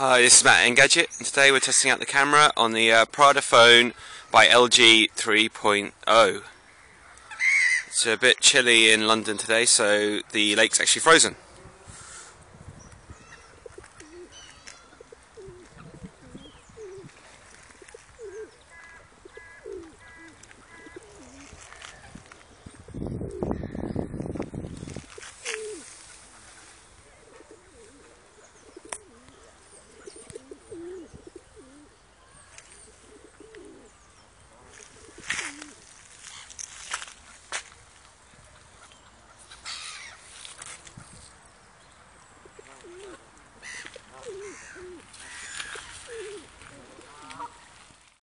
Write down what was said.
Hi, this is Matt Engadget, and today we're testing out the camera on the uh, Prada phone by LG 3.0. It's a bit chilly in London today, so the lake's actually frozen.